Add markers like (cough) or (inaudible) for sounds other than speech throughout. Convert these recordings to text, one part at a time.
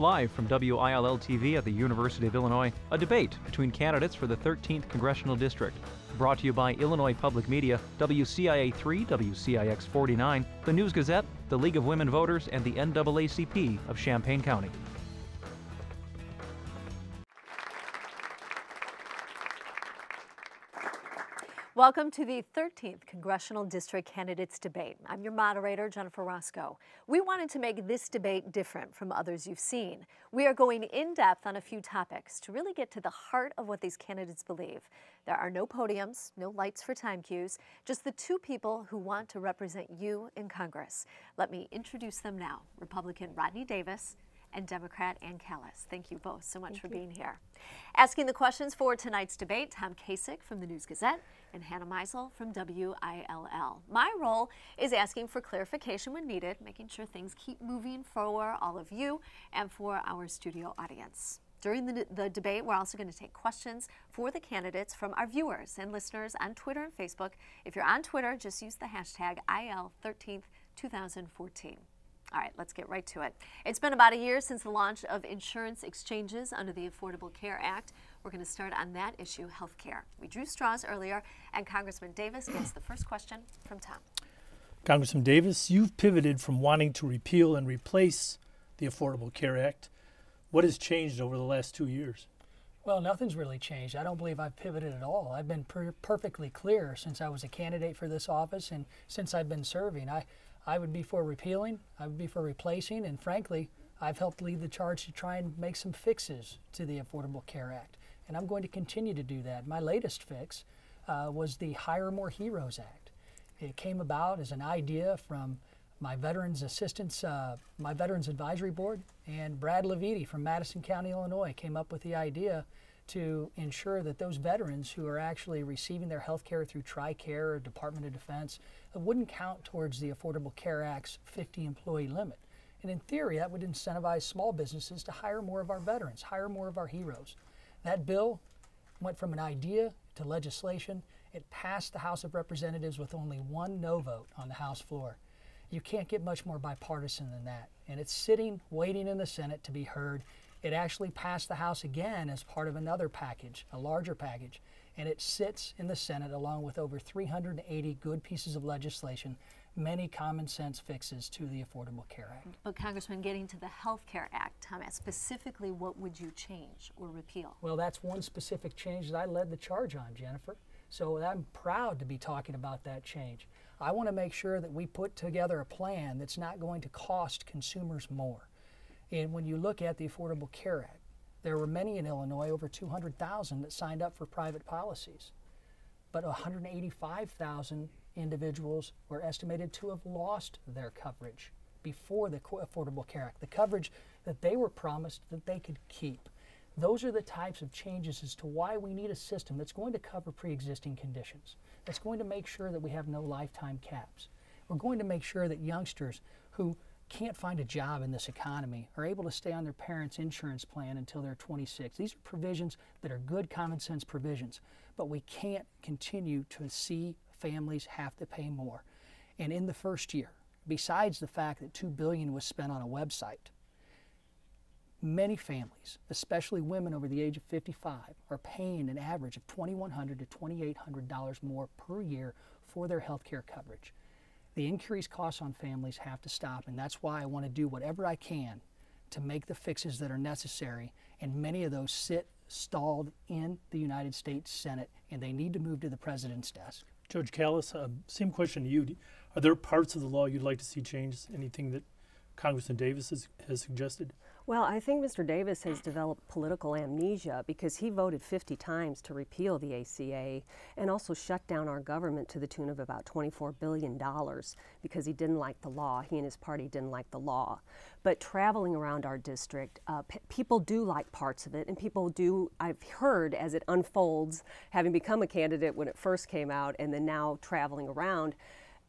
Live from WILL TV at the University of Illinois, a debate between candidates for the 13th Congressional District. Brought to you by Illinois Public Media, WCIA 3, WCIX 49, the News Gazette, the League of Women Voters, and the NAACP of Champaign County. Welcome to the 13th Congressional District Candidates Debate. I'm your moderator, Jennifer Roscoe. We wanted to make this debate different from others you've seen. We are going in depth on a few topics to really get to the heart of what these candidates believe. There are no podiums, no lights for time cues, just the two people who want to represent you in Congress. Let me introduce them now Republican Rodney Davis and Democrat Ann Callis. Thank you both so much Thank for you. being here. Asking the questions for tonight's debate, Tom Kacich from the News Gazette and Hannah Meisel from WILL. My role is asking for clarification when needed, making sure things keep moving for all of you and for our studio audience. During the, the debate, we're also going to take questions for the candidates from our viewers and listeners on Twitter and Facebook. If you're on Twitter, just use the hashtag IL13th2014. All right, let's get right to it. It's been about a year since the launch of insurance exchanges under the Affordable Care Act. We're going to start on that issue, health care. We drew straws earlier, and Congressman Davis gets the first question from Tom. Congressman Davis, you've pivoted from wanting to repeal and replace the Affordable Care Act. What has changed over the last two years? Well, nothing's really changed. I don't believe I've pivoted at all. I've been per- perfectly clear since I was a candidate for this office and since I've been serving. I, I would be for repealing, I would be for replacing, and frankly, I've helped lead the charge to try and make some fixes to the Affordable Care Act. And I'm going to continue to do that. My latest fix uh, was the Hire More Heroes Act. It came about as an idea from my Veterans Assistance, uh, my Veterans Advisory Board, and Brad Leviti from Madison County, Illinois, came up with the idea to ensure that those veterans who are actually receiving their health care through TRICARE or Department of Defense wouldn't count towards the Affordable Care Act's 50 employee limit. And in theory, that would incentivize small businesses to hire more of our veterans, hire more of our heroes. That bill went from an idea to legislation. It passed the House of Representatives with only one no vote on the House floor. You can't get much more bipartisan than that. And it's sitting, waiting in the Senate to be heard. It actually passed the House again as part of another package, a larger package. And it sits in the Senate along with over 380 good pieces of legislation, many common sense fixes to the Affordable Care Act. But, Congressman, getting to the Health Care Act, Thomas, specifically what would you change or repeal? Well, that's one specific change that I led the charge on, Jennifer. So I'm proud to be talking about that change. I want to make sure that we put together a plan that's not going to cost consumers more. And when you look at the Affordable Care Act, there were many in Illinois, over 200,000, that signed up for private policies. But 185,000 individuals were estimated to have lost their coverage before the Affordable Care Act, the coverage that they were promised that they could keep. Those are the types of changes as to why we need a system that's going to cover pre existing conditions, that's going to make sure that we have no lifetime caps. We're going to make sure that youngsters who can't find a job in this economy are able to stay on their parents' insurance plan until they're 26. These are provisions that are good common sense provisions, but we can't continue to see families have to pay more. And in the first year, besides the fact that 2 billion was spent on a website, many families, especially women over the age of 55, are paying an average of 2,100 to $2,800 more per year for their health care coverage. The increased costs on families have to stop, and that's why I want to do whatever I can to make the fixes that are necessary. And many of those sit stalled in the United States Senate, and they need to move to the president's desk. Judge Callis, uh, same question to you. Are there parts of the law you'd like to see changed? Anything that Congressman Davis has, has suggested? Well, I think Mr. Davis has developed political amnesia because he voted 50 times to repeal the ACA and also shut down our government to the tune of about $24 billion because he didn't like the law. He and his party didn't like the law. But traveling around our district, uh, people do like parts of it, and people do, I've heard as it unfolds, having become a candidate when it first came out and then now traveling around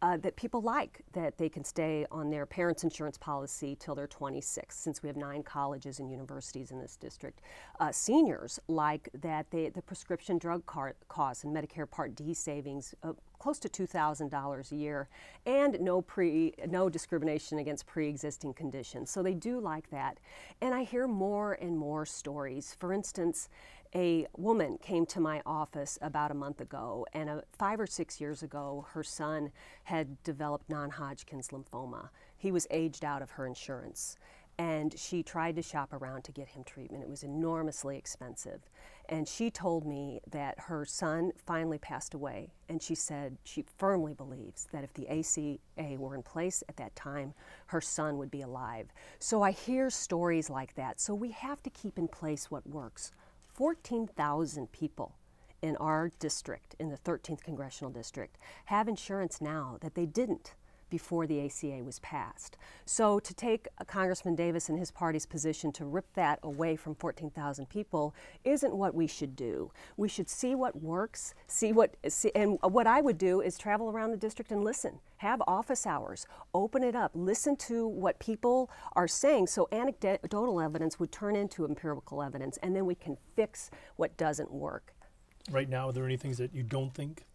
uh, that people like that they can stay on their parents' insurance policy till they're 26, since we have nine colleges and universities in this district. Uh, seniors like that they, the prescription drug costs and Medicare Part D savings uh, close to $2,000 a year, and no pre no discrimination against pre-existing conditions. So they do like that, and I hear more and more stories. For instance, a woman came to my office about a month ago, and a, five or six years ago, her son had developed non Hodgkin's lymphoma. He was aged out of her insurance, and she tried to shop around to get him treatment. It was enormously expensive. And she told me that her son finally passed away, and she said she firmly believes that if the ACA were in place at that time, her son would be alive. So I hear stories like that. So we have to keep in place what works. 14,000 people in our district, in the 13th Congressional District, have insurance now that they didn't before the ACA was passed. So to take Congressman Davis and his party's position to rip that away from 14,000 people isn't what we should do. We should see what works, see what, see, and what I would do is travel around the district and listen. Have office hours, open it up, listen to what people are saying so anecdotal evidence would turn into empirical evidence and then we can fix what doesn't work. Right now, are there any things that you don't think?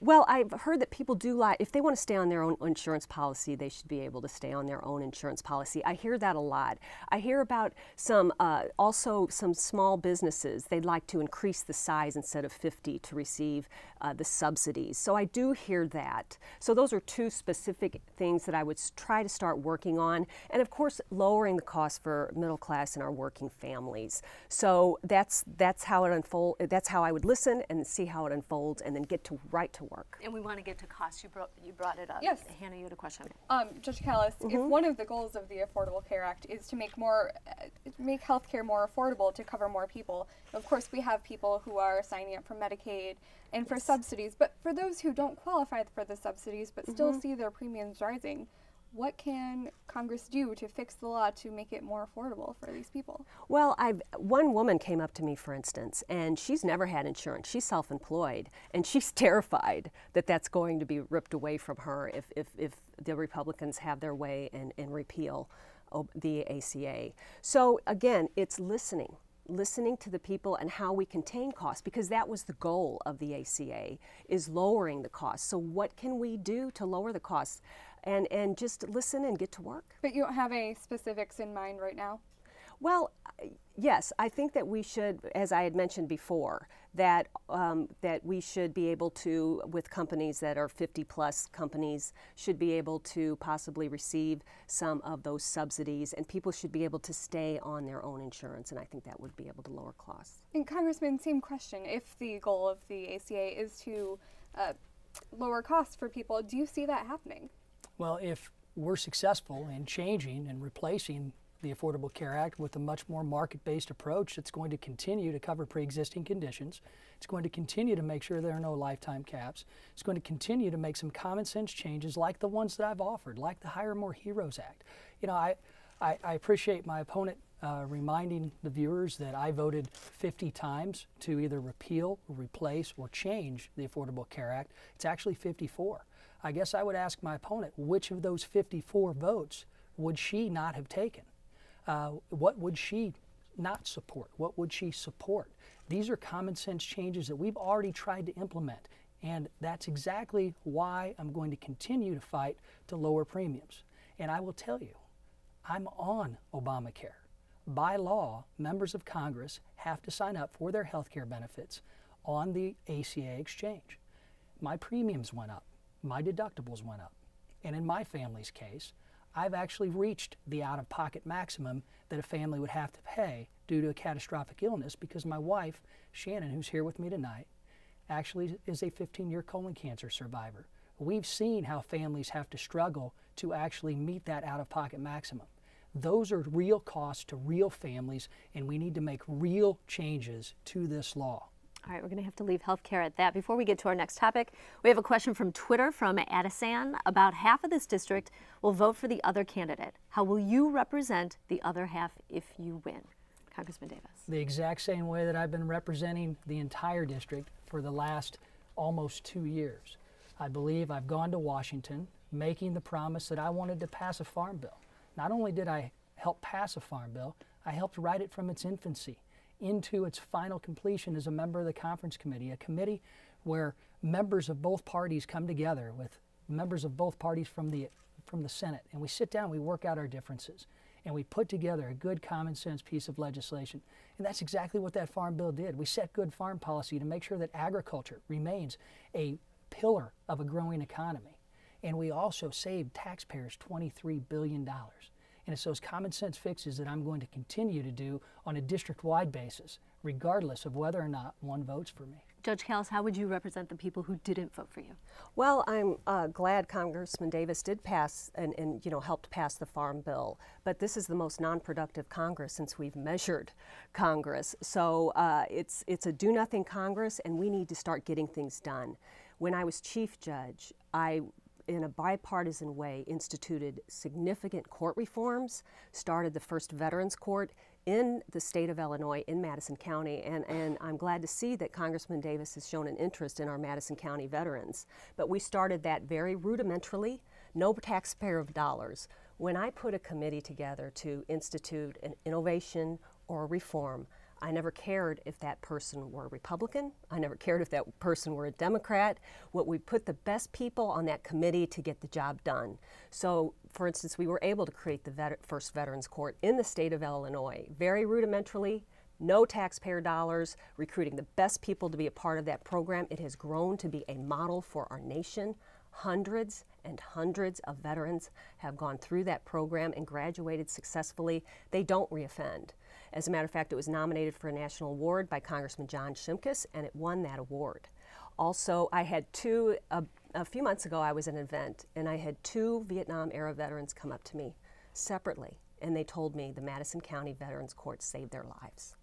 Well, I've heard that people do like, if they want to stay on their own insurance policy, they should be able to stay on their own insurance policy. I hear that a lot. I hear about some, uh, also some small businesses, they'd like to increase the size instead of 50 to receive uh, the subsidies. So I do hear that. So those are two specific things that I would try to start working on. And of course, lowering the cost for middle class and our working families. So that's, that's how it unfold, that's how I would listen and see how it unfolds and then get to right to work. And we want to get to cost. You brought, you brought it up. Yes. Hannah, you had a question. Um, Judge Callis, mm -hmm. if mm-hmm. one of the goals of the Affordable Care Act is to make more, uh, make healthcare more affordable to cover more people, of course we have people who are signing up for Medicaid and for yes. subsidies, but for those who don't qualify for the subsidies but mm -hmm. still mm-hmm. see their premiums rising, what can Congress do to fix the law to make it more affordable for these people? Well, I've, one woman came up to me, for instance, and she's never had insurance. She's self employed, and (laughs) she's terrified that that's going to be ripped away from her if, if, if the Republicans have their way and, and repeal the ACA. So, again, it's listening listening to the people and how we contain costs because that was the goal of the ACA is lowering the costs. So what can we do to lower the costs? And, and just listen and get to work. But you don't have any specifics in mind right now? Well, yes, I think that we should, as I had mentioned before, that um, that we should be able to, with companies that are 50 plus companies, should be able to possibly receive some of those subsidies, and people should be able to stay on their own insurance, and I think that would be able to lower costs. And Congressman, same question: If the goal of the ACA is to uh, lower costs for people, do you see that happening? Well, if we're successful in changing and replacing the Affordable Care Act with a much more market based approach that's going to continue to cover pre existing conditions. It's going to continue to make sure there are no lifetime caps. It's going to continue to make some common sense changes like the ones that I've offered, like the Hire More Heroes Act. You know, I, I, I appreciate my opponent uh, reminding the viewers that I voted 50 times to either repeal, replace, or change the Affordable Care Act. It's actually 54. I guess I would ask my opponent which of those 54 votes would she not have taken? Uh, what would she not support? What would she support? These are common sense changes that we've already tried to implement, and that's exactly why I'm going to continue to fight to lower premiums. And I will tell you, I'm on Obamacare. By law, members of Congress have to sign up for their health care benefits on the ACA exchange. My premiums went up my deductibles went up. And in my family's case, I've actually reached the out of pocket maximum that a family would have to pay due to a catastrophic illness because my wife, Shannon, who's here with me tonight, actually is a 15 year colon cancer survivor. We've seen how families have to struggle to actually meet that out of pocket maximum. Those are real costs to real families, and we need to make real changes to this law. All right, we're going to have to leave healthcare at that. Before we get to our next topic, we have a question from Twitter from Addison. About half of this district will vote for the other candidate. How will you represent the other half if you win? Congressman Davis. The exact same way that I've been representing the entire district for the last almost two years. I believe I've gone to Washington making the promise that I wanted to pass a farm bill. Not only did I help pass a farm bill, I helped write it from its infancy into its final completion as a member of the conference committee, a committee where members of both parties come together with members of both parties from the from the Senate and we sit down, we work out our differences and we put together a good common sense piece of legislation. And that's exactly what that farm bill did. We set good farm policy to make sure that agriculture remains a pillar of a growing economy. And we also saved taxpayers $23 billion. And it's those common sense fixes that I'm going to continue to do on a district wide basis, regardless of whether or not one votes for me. Judge Callis, how would you represent the people who didn't vote for you? Well, I'm uh, glad Congressman Davis did pass and, and, you know helped pass the farm bill, but this is the most non-productive Congress since we've measured Congress. So uh, it's it's a do-nothing Congress, and we need to start getting things done. When I was chief judge, I in a bipartisan way, instituted significant court reforms, started the first Veterans Court in the state of Illinois, in Madison County, and, and I'm glad to see that Congressman Davis has shown an interest in our Madison County veterans. But we started that very rudimentarily, no taxpayer of dollars. When I put a committee together to institute an innovation or a reform, I never cared if that person were a Republican. I never cared if that person were a Democrat. What we put the best people on that committee to get the job done. So, for instance, we were able to create the vet first Veterans Court in the state of Illinois, very rudimentarily, no taxpayer dollars, recruiting the best people to be a part of that program. It has grown to be a model for our nation. Hundreds and hundreds of veterans have gone through that program and graduated successfully. They don't reoffend. As a matter of fact, it was nominated for a national award by Congressman John Shimkus, and it won that award. Also, I had two, uh, a few months ago, I was at an event, and I had two Vietnam era veterans come up to me separately, and they told me the Madison County Veterans Court saved their lives.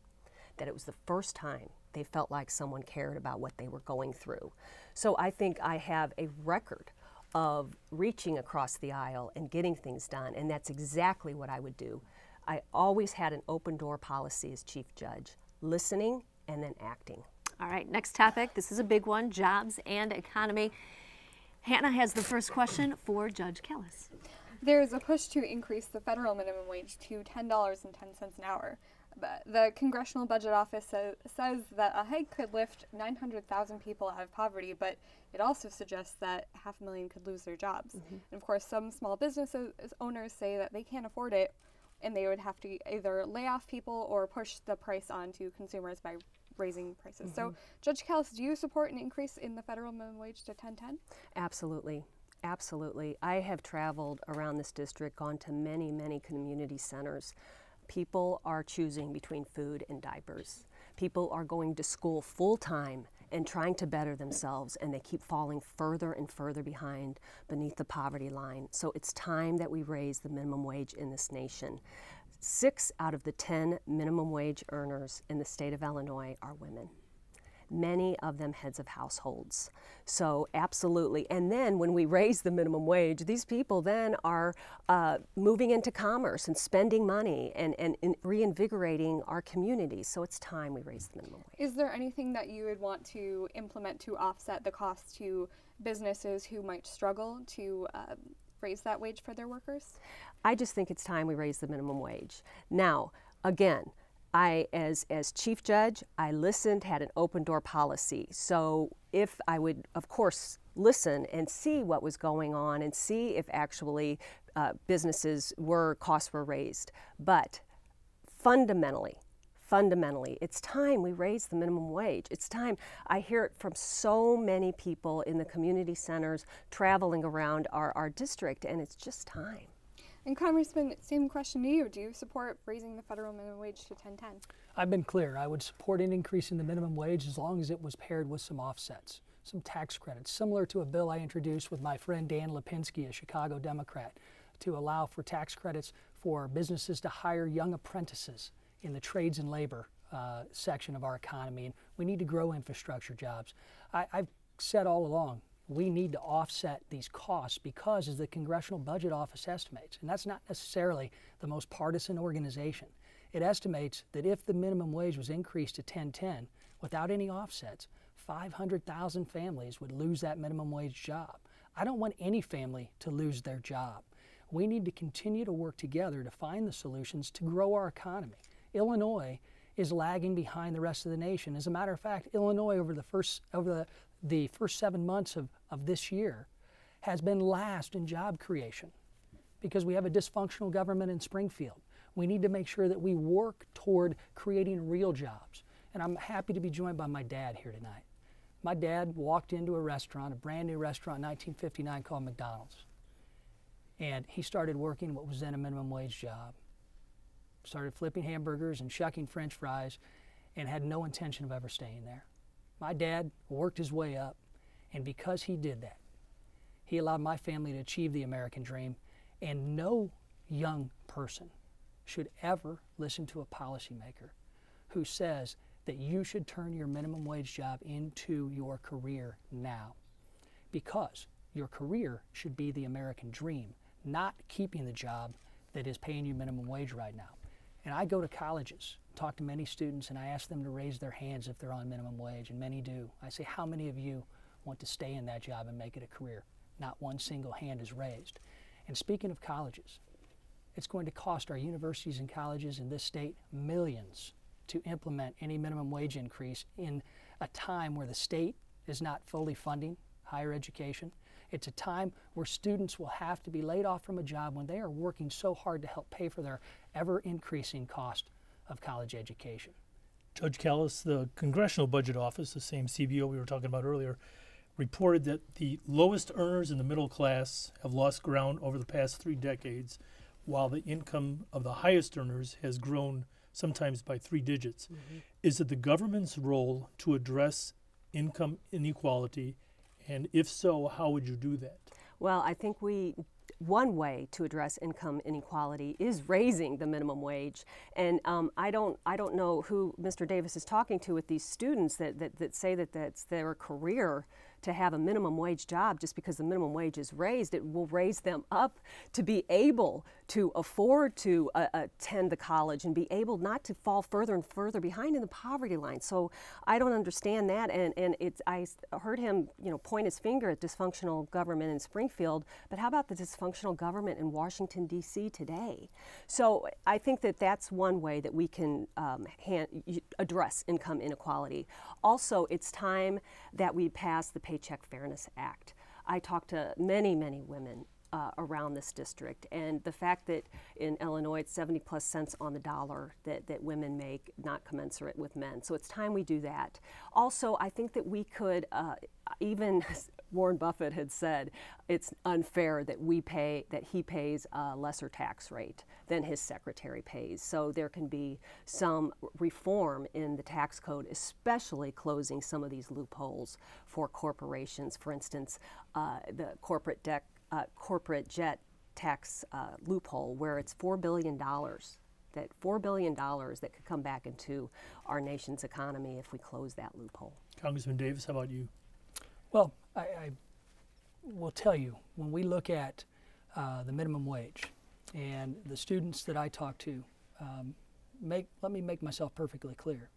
That it was the first time they felt like someone cared about what they were going through. So I think I have a record of reaching across the aisle and getting things done, and that's exactly what I would do I always had an open door policy as chief judge, listening and then acting. All right, next topic. This is a big one jobs and economy. Hannah has the first question for Judge Callis. There is a push to increase the federal minimum wage to $10.10 an hour. But the Congressional Budget Office sa- says that a hike could lift 900,000 people out of poverty, but it also suggests that half a million could lose their jobs. Mm-hmm. And of course, some small business owners say that they can't afford it and they would have to either lay off people or push the price on to consumers by raising prices. Mm-hmm. So, Judge Callis, do you support an increase in the federal minimum wage to 1010? Absolutely. Absolutely. I have traveled around this district, gone to many, many community centers. People are choosing between food and diapers. People are going to school full time and trying to better themselves, and they keep falling further and further behind beneath the poverty line. So it's time that we raise the minimum wage in this nation. Six out of the 10 minimum wage earners in the state of Illinois are women many of them heads of households. So, absolutely. And then when we raise the minimum wage, these people then are uh, moving into commerce and spending money and, and, reinvigorating our communities. So, it's time we raise the minimum wage. Is there anything that you would want to implement to offset the cost to businesses who might struggle to? Uh, raise that wage for their workers? I just think it's time we raise the minimum wage. Now, again, I, as, as chief judge, I listened, had an open door policy. So if I would, of course, listen and see what was going on and see if actually uh, businesses were, costs were raised. But fundamentally, fundamentally, it's time we raise the minimum wage. It's time. I hear it from so many people in the community centers traveling around our, our district, and it's just time. And Congressman, same question to you. Do you support raising the federal minimum wage to 1010? I've been clear. I would support an increase in the minimum wage as long as it was paired with some offsets, some tax credits, similar to a bill I introduced with my friend Dan Lipinski, a Chicago Democrat, to allow for tax credits for businesses to hire young apprentices in the trades and labor uh, section of our economy. And we need to grow infrastructure jobs. I, I've said all along, we need to offset these costs because, as the Congressional Budget Office estimates, and that's not necessarily the most partisan organization, it estimates that if the minimum wage was increased to 1010 without any offsets, 500,000 families would lose that minimum wage job. I don't want any family to lose their job. We need to continue to work together to find the solutions to grow our economy. Illinois is lagging behind the rest of the nation. As a matter of fact, Illinois over the first over the, the first seven months of, of this year has been last in job creation because we have a dysfunctional government in Springfield. We need to make sure that we work toward creating real jobs. And I'm happy to be joined by my dad here tonight. My dad walked into a restaurant, a brand new restaurant in 1959 called McDonald's. And he started working what was then a minimum wage job. Started flipping hamburgers and shucking french fries and had no intention of ever staying there. My dad worked his way up, and because he did that, he allowed my family to achieve the American dream. And no young person should ever listen to a policymaker who says that you should turn your minimum wage job into your career now. Because your career should be the American dream, not keeping the job that is paying you minimum wage right now. And I go to colleges, talk to many students, and I ask them to raise their hands if they're on minimum wage, and many do. I say, How many of you want to stay in that job and make it a career? Not one single hand is raised. And speaking of colleges, it's going to cost our universities and colleges in this state millions to implement any minimum wage increase in a time where the state is not fully funding higher education. It's a time where students will have to be laid off from a job when they are working so hard to help pay for their ever increasing cost of college education. Judge Callis, the Congressional Budget Office, the same CBO we were talking about earlier, reported that the lowest earners in the middle class have lost ground over the past three decades, while the income of the highest earners has grown sometimes by three digits. Mm-hmm. Is it the government's role to address income inequality? And if so, how would you do that? Well, I think we one way to address income inequality is raising the minimum wage. And um, I don't I don't know who Mr. Davis is talking to with these students that, that, that say that that's their career to have a minimum wage job just because the minimum wage is raised. It will raise them up to be able to afford to uh, attend the college and be able not to fall further and further behind in the poverty line. So I don't understand that. And, and it's, I heard him you know, point his finger at dysfunctional government in Springfield, but how about the dysfunctional government in Washington, D.C. today? So I think that that's one way that we can um, hand, address income inequality. Also, it's time that we pass the Paycheck Fairness Act. I talked to many, many women uh, around this district. And the fact that in Illinois it's 70 plus cents on the dollar that, that women make, not commensurate with men. So it's time we do that. Also, I think that we could, uh, even (laughs) Warren Buffett had said, it's unfair that we pay, that he pays a lesser tax rate than his secretary pays. So there can be some reform in the tax code, especially closing some of these loopholes for corporations. For instance, uh, the corporate uh, corporate jet tax uh, loophole where it's $4 billion that $4 billion that could come back into our nation's economy if we close that loophole. Congressman Davis, how about you? Well, I, I will tell you, when we look at uh, the minimum wage and the students that I talk to, um, make, let me make myself perfectly clear.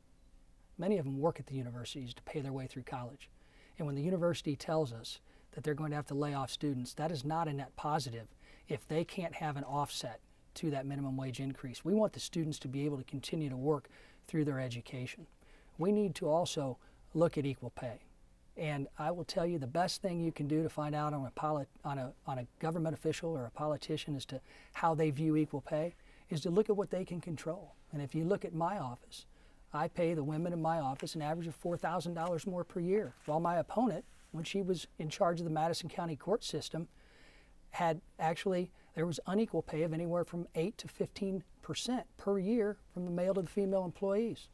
Many of them work at the universities to pay their way through college. And when the university tells us that they're going to have to lay off students, that is not a net positive if they can't have an offset to that minimum wage increase. We want the students to be able to continue to work through their education. We need to also look at equal pay. And I will tell you the best thing you can do to find out on a, on a, on a government official or a politician as to how they view equal pay is to look at what they can control. And if you look at my office, I pay the women in my office an average of $4,000 more per year, while my opponent when she was in charge of the Madison County court system, had actually, there was unequal pay of anywhere from 8 to 15 percent per year from the male to the female employees.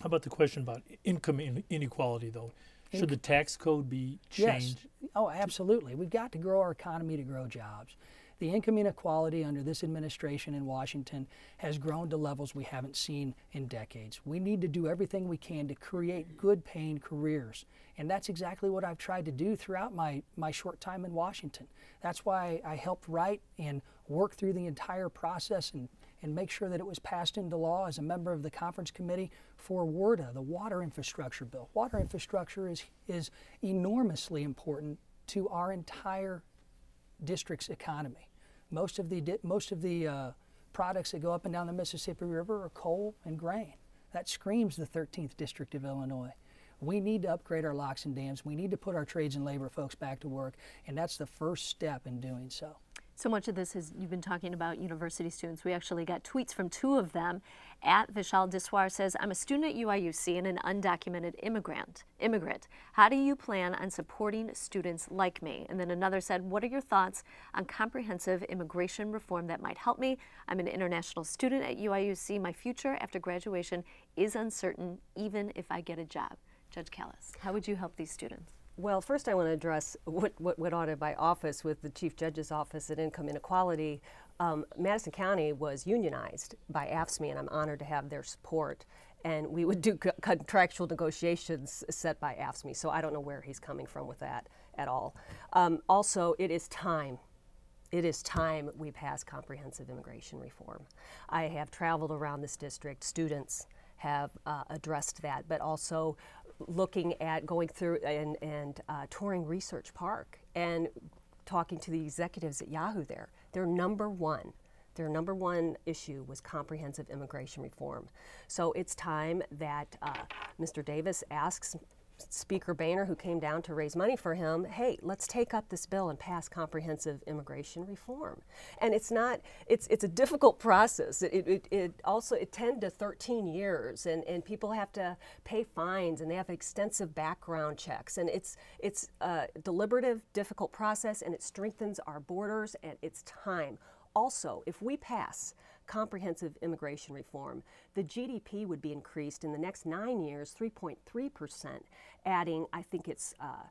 How about the question about income inequality, though? Should the tax code be changed? Yes. Oh, absolutely. We've got to grow our economy to grow jobs. The income inequality under this administration in Washington has grown to levels we haven't seen in decades. We need to do everything we can to create good paying careers. And that's exactly what I've tried to do throughout my, my short time in Washington. That's why I helped write and work through the entire process and and make sure that it was passed into law as a member of the conference committee for WRRDA, the Water Infrastructure Bill. Water infrastructure is, is enormously important to our entire district's economy. Most of the, most of the uh, products that go up and down the Mississippi River are coal and grain. That screams the 13th District of Illinois. We need to upgrade our locks and dams. We need to put our trades and labor folks back to work, and that's the first step in doing so. So much of this is you've been talking about university students. We actually got tweets from two of them. At Vishal Diswar says, "I'm a student at UIUC and an undocumented immigrant. Immigrant. How do you plan on supporting students like me?" And then another said, "What are your thoughts on comprehensive immigration reform that might help me? I'm an international student at UIUC. My future after graduation is uncertain, even if I get a job." Judge Callis, how would you help these students? Well, first I want to address what, what went on in my office with the Chief Judge's Office at Income Inequality. Um, Madison County was unionized by AFSCME, and I'm honored to have their support. And we would do co contractual negotiations set by AFSCME, so I don't know where he's coming from with that at all. Um, also, it is time it is time we pass comprehensive immigration reform. I have traveled around this district, students have uh, addressed that, but also looking at going through and, and uh, touring Research Park and talking to the executives at Yahoo there. Their number one, their number one issue was comprehensive immigration reform. So it's time that uh, Mr. Davis asks Speaker Boehner, who came down to raise money for him, hey, let's take up this bill and pass comprehensive immigration reform. And it's not, it's, it's a difficult process. It, it, it also, it 10 to 13 years, and, and people have to pay fines, and they have extensive background checks. And it's, it's a deliberative, difficult process, and it strengthens our borders, and it's time. Also, if we pass comprehensive immigration reform, the GDP would be increased in the next nine years 3.3%, adding, I think it's uh,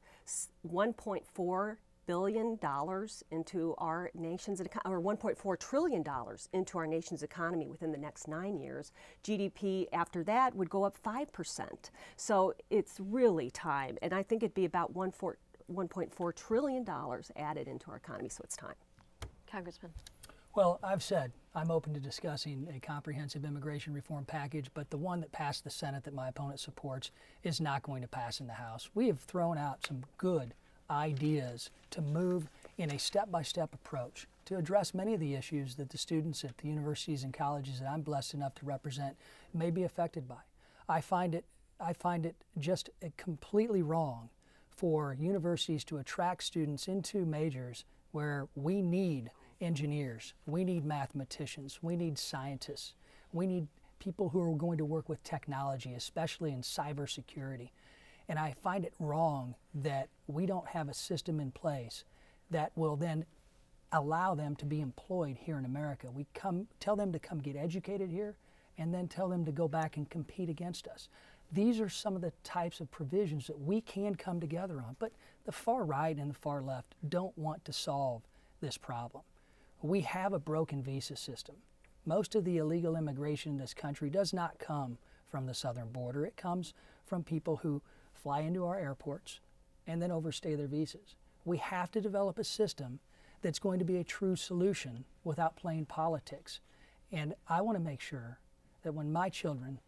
1.4 billion dollars into our nation's or 1.4 trillion dollars into our nation's economy within the next 9 years. GDP after that would go up 5% so it's really time and I think it'd be about 1.4 trillion dollars added into our economy so it's time. Congressman. Well, I've said I'm open to discussing a comprehensive immigration reform package, but the one that passed the Senate that my opponent supports is not going to pass in the House. We have thrown out some good ideas to move in a step by step approach to address many of the issues that the students at the universities and colleges that I'm blessed enough to represent may be affected by. I find it, I find it just completely wrong for universities to attract students into majors where we need engineers, we need mathematicians, we need scientists, we need people who are going to work with technology, especially in cybersecurity. And I find it wrong that we don't have a system in place that will then allow them to be employed here in America. We come tell them to come get educated here and then tell them to go back and compete against us. These are some of the types of provisions that we can come together on. But the far right and the far left don't want to solve this problem we have a broken visa system. Most of the illegal immigration in this country does not come from the southern border. It comes from people who fly into our airports and then overstay their visas. We have to develop a system that's going to be a true solution without playing politics. And I want to make sure that when my children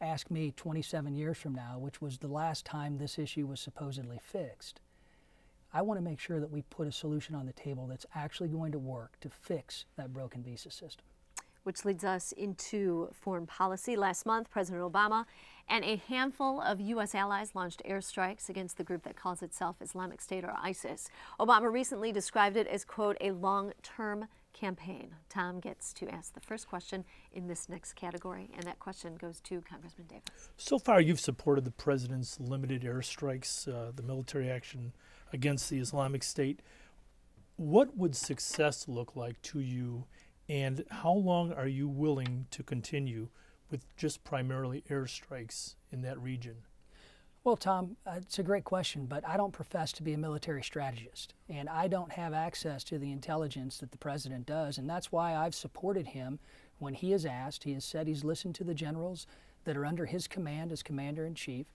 ask me 27 years from now, which was the last time this issue was supposedly fixed, I want to make sure that we put a solution on the table that's actually going to work to fix that broken visa system. Which leads us into foreign policy. Last month, President Obama and a handful of U.S. allies launched airstrikes against the group that calls itself Islamic State or ISIS. Obama recently described it as, quote, a long-term campaign. Tom gets to ask the first question in this next category, and that question goes to Congressman Davis. So far, you've supported the president's limited airstrikes, uh, the military action against the Islamic State. What would success look like to you, and how long are you willing to continue with just primarily airstrikes in that region? Well, Tom, uh, it's a great question, but I don't profess to be a military strategist, and I don't have access to the intelligence that the president does, and that's why I've supported him when he has asked. He has said he's listened to the generals that are under his command as commander in chief,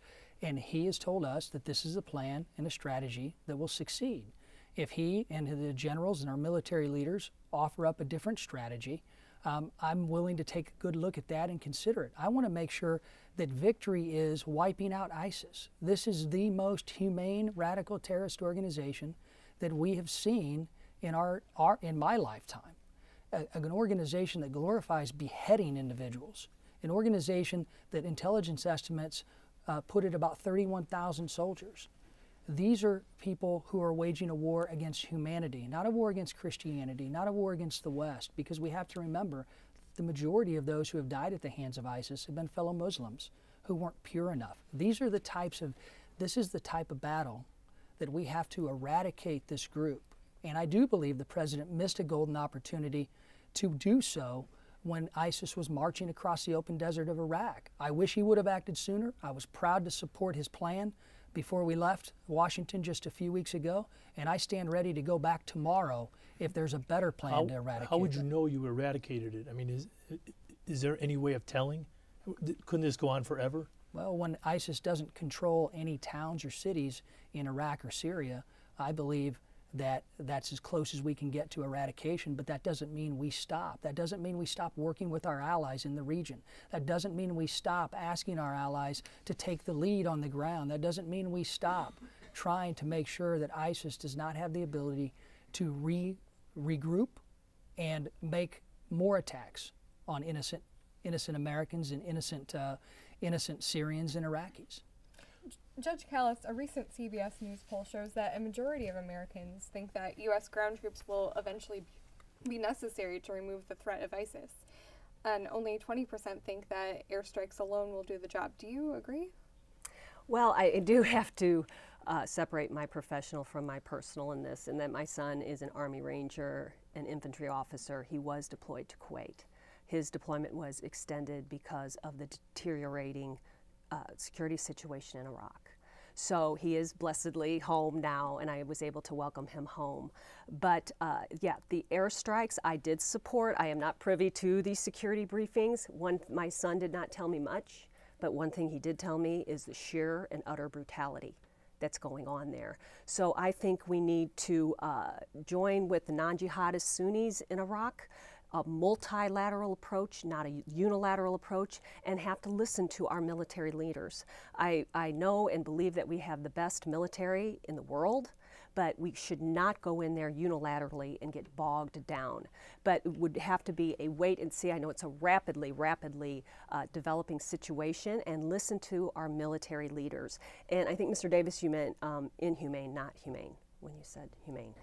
and he has told us that this is a plan and a strategy that will succeed. If he and the generals and our military leaders offer up a different strategy, um, I'm willing to take a good look at that and consider it. I want to make sure that victory is wiping out ISIS. This is the most humane radical terrorist organization that we have seen in our, our in my lifetime. A, an organization that glorifies beheading individuals, an organization that intelligence estimates uh, put it about 31,000 soldiers. These are people who are waging a war against humanity, not a war against Christianity, not a war against the West, because we have to remember the majority of those who have died at the hands of ISIS have been fellow Muslims who weren't pure enough. These are the types of, this is the type of battle that we have to eradicate this group. And I do believe the president missed a golden opportunity to do so when ISIS was marching across the open desert of Iraq. I wish he would have acted sooner. I was proud to support his plan before we left Washington just a few weeks ago, and I stand ready to go back tomorrow if there's a better plan how, to eradicate How would you know you eradicated it? I mean, is, is there any way of telling? Couldn't this go on forever? Well, when ISIS doesn't control any towns or cities in Iraq or Syria, I believe that that's as close as we can get to eradication, but that doesn't mean we stop. That doesn't mean we stop working with our allies in the region. That doesn't mean we stop asking our allies to take the lead on the ground. That doesn't mean we stop trying to make sure that ISIS does not have the ability to re regroup and make more attacks on innocent innocent Americans and innocent uh, innocent Syrians and Iraqis. Judge Callis, a recent CBS News poll shows that a majority of Americans think that U.S. ground troops will eventually be necessary to remove the threat of ISIS. And only 20% think that airstrikes alone will do the job. Do you agree? Well, I do (laughs) have to uh, separate my professional from my personal in this, in that my son is an Army Ranger, an infantry officer. He was deployed to Kuwait. His deployment was extended because of the deteriorating uh, security situation in Iraq. So he is blessedly home now, and I was able to welcome him home. But uh, yeah, the airstrikes I did support. I am not privy to these security briefings. One, my son did not tell me much, but one thing he did tell me is the sheer and utter brutality that's going on there. So I think we need to uh, join with the non-jihadist Sunnis in Iraq a multilateral approach, not a unilateral approach, and have to listen to our military leaders. I, I know and believe that we have the best military in the world, but we should not go in there unilaterally and get bogged down. But it would have to be a wait and see. I know it's a rapidly, rapidly uh, developing situation, and listen to our military leaders. And I think, Mr. Davis, you meant um, inhumane, not humane, when you said humane.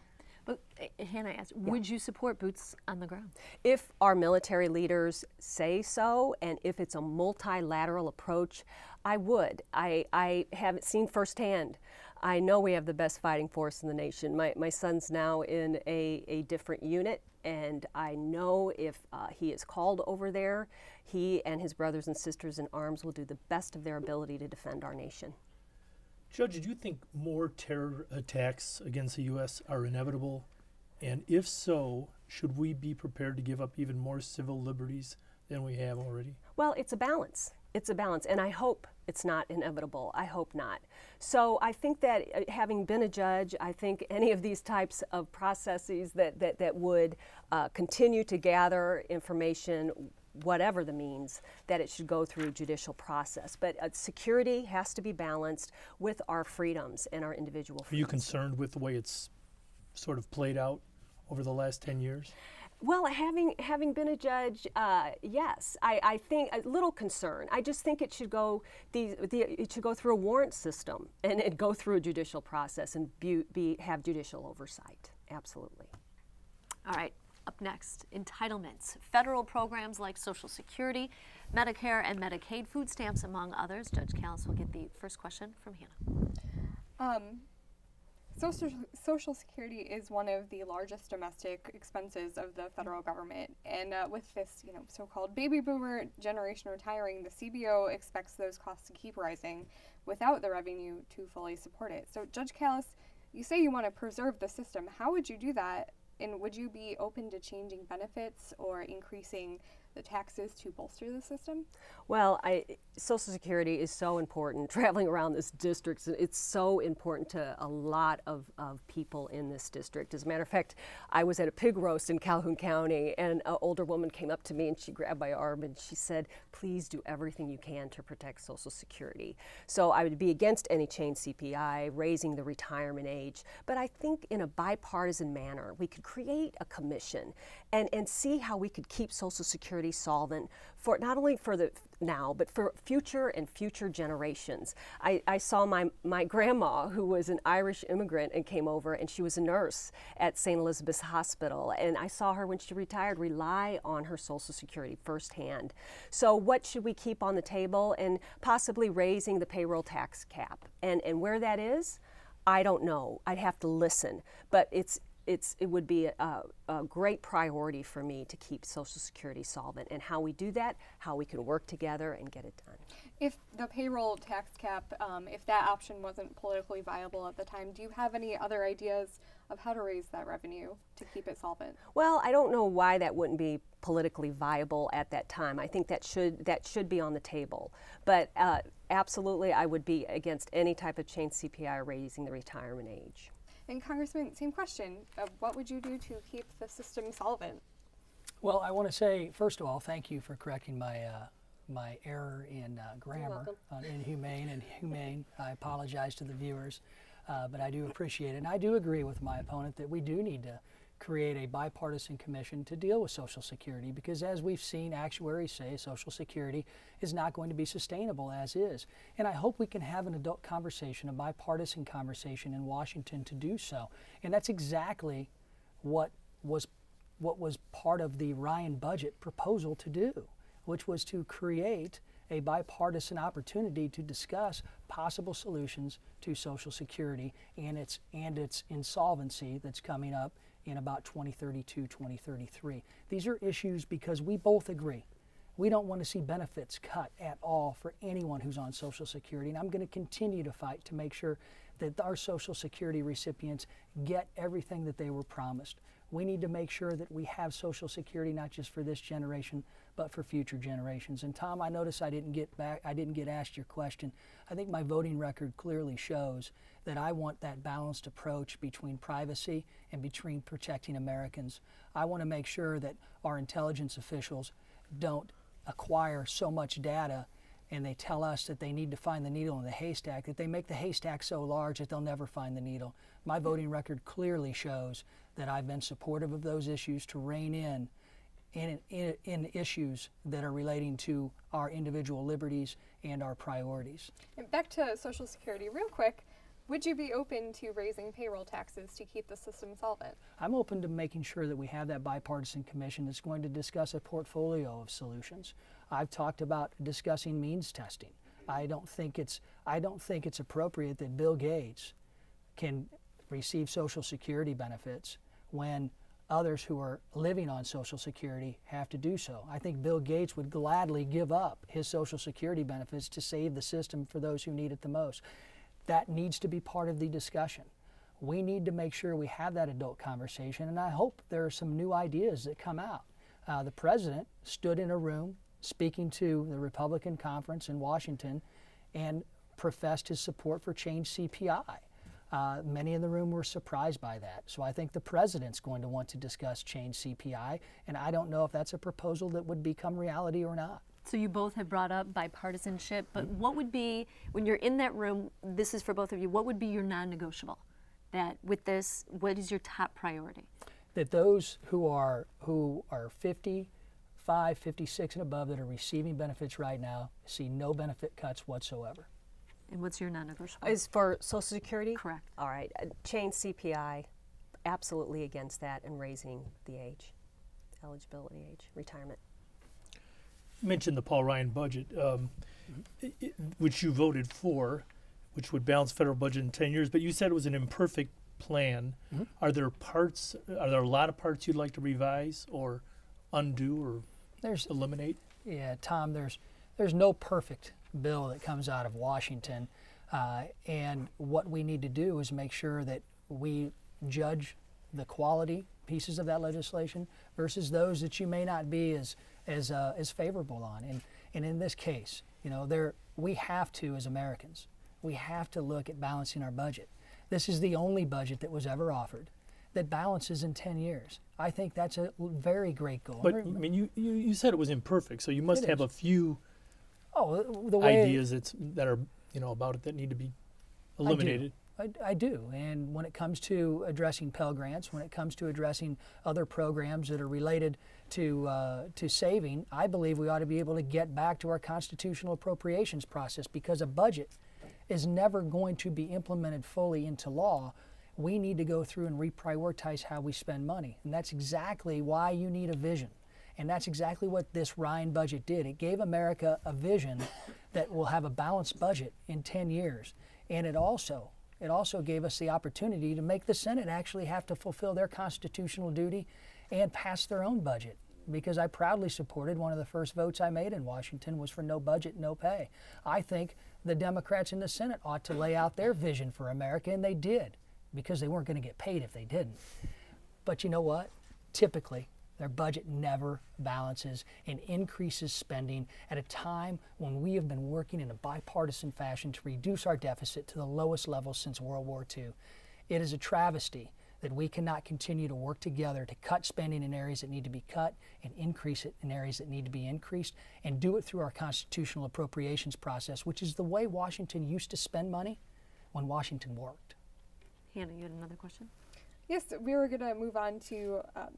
But uh, Hannah asked, yeah. would you support boots on the ground? If our military leaders say so, and if it's a multilateral approach, I would. I, I have seen firsthand. I know we have the best fighting force in the nation. My, my son's now in a, a different unit, and I know if uh, he is called over there, he and his brothers and sisters in arms will do the best of their ability to defend our nation. Judge, do you think more terror attacks against the U.S. are inevitable? And if so, should we be prepared to give up even more civil liberties than we have already? Well, it's a balance. It's a balance, and I hope it's not inevitable. I hope not. So I think that uh, having been a judge, I think any of these types of processes that, that, that would uh, continue to gather information whatever the means, that it should go through judicial process. But uh, security has to be balanced with our freedoms and our individual freedoms. Are you concerned with the way it's sort of played out over the last 10 years? Well, having having been a judge, uh, yes, I, I think a little concern. I just think it should go the, the it should go through a warrant system and, and go through a judicial process and be, be have judicial oversight. Absolutely. All right. Up next, entitlements. Federal programs like Social Security, Medicare, and Medicaid, food stamps, among others. Judge Callis will get the first question from Hannah. Um, Social, Social Security is one of the largest domestic expenses of the federal government, and uh, with this, you know, so-called baby boomer generation retiring, the CBO expects those costs to keep rising without the revenue to fully support it. So, Judge Callis, you say you want to preserve the system. How would you do that and would you be open to changing benefits or increasing the taxes to bolster the system? Well, I, Social Security is so important. (laughs) Traveling around this district, it's so important to a lot of, of people in this district. As a matter of fact, I was at a pig roast in Calhoun County, and an older woman came up to me and she grabbed my arm and she said, Please do everything you can to protect Social Security. So I would be against any chained CPI, raising the retirement age, but I think in a bipartisan manner, we could create a commission and, and see how we could keep Social Security solvent for not only for the now, but for future and future generations. I, I, saw my, my grandma, who was an Irish immigrant and came over, and she was a nurse at St. Elizabeth's Hospital. And I saw her when she retired rely on her Social Security firsthand. So, what should we keep on the table? And possibly raising the payroll tax cap. And, and where that is, I don't know. I'd have to listen. But it's it's, it would be a, a, great priority for me to keep Social Security solvent and how we do that, how we can work together and get it done. If the payroll tax cap, um, if that option wasn't politically viable at the time, do you have any other ideas of how to raise that revenue to keep it solvent? Well, I don't know why that wouldn't be politically viable at that time. I think that should that should be on the table. But uh, absolutely, I would be against any type of chained CPI raising the retirement age. And Congressman, same question. Uh, what would you do to keep the system solvent? Well, I want to say, first of all, thank you for correcting my uh, my error in uh, grammar on inhumane and humane. I apologize to the viewers, uh, but I do appreciate it. And I do agree with my opponent that we do need to create a bipartisan commission to deal with Social Security because, as we've seen actuaries say, Social Security is not going to be sustainable as is. And I hope we can have an adult conversation, a bipartisan conversation in Washington to do so. And that's exactly what was what was part of the Ryan budget proposal to do, which was to create a bipartisan opportunity to discuss possible solutions to Social Security and its and its insolvency that's coming up in about 2032, 2033. These are issues because we both agree. We don't want to see benefits cut at all for anyone who's on Social Security. And I'm going to continue to fight to make sure that our Social Security recipients get everything that they were promised. We need to make sure that we have Social Security not just for this generation, but for future generations. And Tom, I notice I didn't get back, I didn't get asked your question. I think my voting record clearly shows that I want that balanced approach between privacy and between protecting Americans. I want to make sure that our intelligence officials don't acquire so much data and they tell us that they need to find the needle in the haystack, that they make the haystack so large that they'll never find the needle. My voting record clearly shows that I've been supportive of those issues to rein in in, in, in, issues that are relating to our individual liberties and our priorities. And back to Social Security, real quick. Would you be open to raising payroll taxes to keep the system solvent? I'm open to making sure that we have that bipartisan commission that's going to discuss a portfolio of solutions. I've talked about discussing means testing. I don't think it's I don't think it's appropriate that Bill Gates can receive Social Security benefits when others who are living on Social Security have to do so. I think Bill Gates would gladly give up his Social Security benefits to save the system for those who need it the most. That needs to be part of the discussion. We need to make sure we have that adult conversation, and I hope there are some new ideas that come out. Uh, the president stood in a room speaking to the Republican conference in Washington and professed his support for chained CPI. Uh, many in the room were surprised by that. So I think the president's going to want to discuss chained CPI, and I don't know if that's a proposal that would become reality or not. So you both have brought up bipartisanship, but what would be when you're in that room? This is for both of you. What would be your non-negotiable? That with this, what is your top priority? That those who are who are 55, 56 and above that are receiving benefits right now see no benefit cuts whatsoever. And what's your non-negotiable? Is for Social Security? Correct. All right. Uh, chained CPI, absolutely against that and raising the age, eligibility age, retirement. You mentioned the Paul Ryan budget, um, mm-hmm. it, which you voted for, which would balance federal budget in 10 years, but you said it was an imperfect plan. Mm-hmm. Are there parts, are there a lot of parts you'd like to revise or undo or there's, eliminate? Yeah, Tom, there's, there's no perfect bill that comes out of Washington. Uh, and what we need to do is make sure that we judge the quality pieces of that legislation versus those that you may not be as as, uh, as favorable on. And, and in this case, you know, there, we have to, as Americans, we have to look at balancing our budget. This is the only budget that was ever offered that balances in 10 years. I think that's a very great goal. But I mean, you, you, you said it was imperfect, so you must It have is. a few oh, the way ideas that's, that are you know about it that need to be eliminated. I, I do. And when it comes to addressing Pell Grants, when it comes to addressing other programs that are related to, uh, to saving, I believe we ought to be able to get back to our constitutional appropriations process because a budget is never going to be implemented fully into law. We need to go through and reprioritize how we spend money. And that's exactly why you need a vision. And that's exactly what this Ryan budget did. It gave America a vision that will have a balanced budget in 10 years. And it also it also gave us the opportunity to make the Senate actually have to fulfill their constitutional duty and pass their own budget. Because I proudly supported one of the first votes I made in Washington was for no budget, no pay. I think the Democrats in the Senate ought to lay out their vision for America, and they did, because they weren't going to get paid if they didn't. But you know what? Typically, their budget never balances and increases spending at a time when we have been working in a bipartisan fashion to reduce our deficit to the lowest level since World War II. It is a travesty that we cannot continue to work together to cut spending in areas that need to be cut and increase it in areas that need to be increased and do it through our constitutional appropriations process, which is the way Washington used to spend money when Washington worked. Hannah, you had another question? Yes, we were going to move on to um,